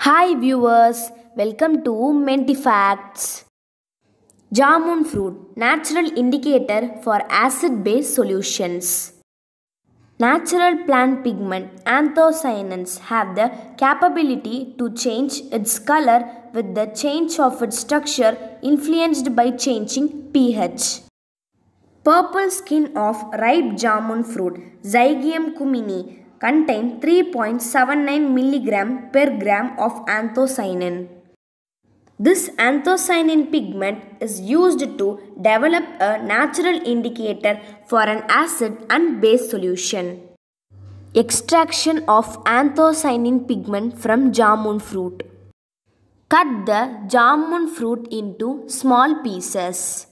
Hi viewers, welcome to Mentee Facts. Jamun fruit, natural indicator for acid-base solutions. Natural plant pigment anthocyanins have the capability to change its color with the change of its structure influenced by changing pH. Purple skin of ripe jamun fruit, Syzygium cumini, contain 3.79 mg per gram of anthocyanin. This anthocyanin pigment is used to develop a natural indicator for an acid and base solution. Extraction of anthocyanin pigment from jamun fruit. Cut the jamun fruit into small pieces.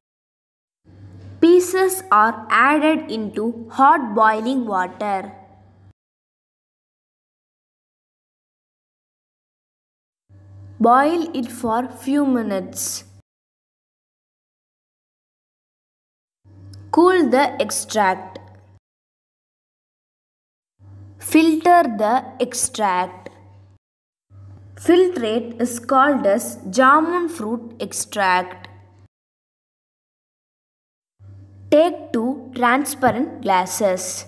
Pieces are added into hot boiling water. Boil it for few minutes. Cool the extract. Filter the extract. Filtrate is called as jamun fruit extract. Take two transparent glasses.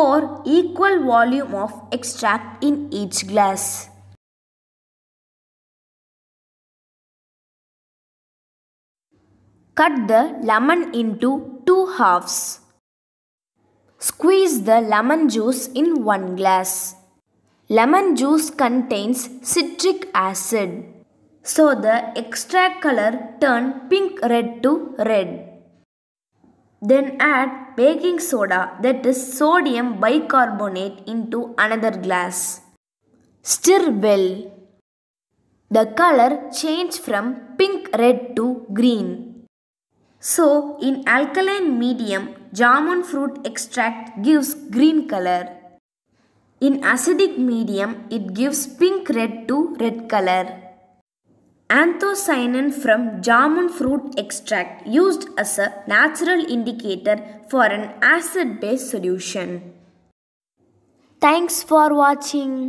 Pour equal volume of extract in each glass. Cut the lemon into two halves. Squeeze the lemon juice in one glass. Lemon juice contains citric acid. So the extract color turn pink red to red. Then add baking soda that is sodium bicarbonate into another glass. Stir well. The color change from pink red to green. So in alkaline medium jamun fruit extract gives green color. In acidic medium it gives pink red to red color. Anthocyanin from jamun fruit extract used as a natural indicator for an acid-base solution. Thanks for watching.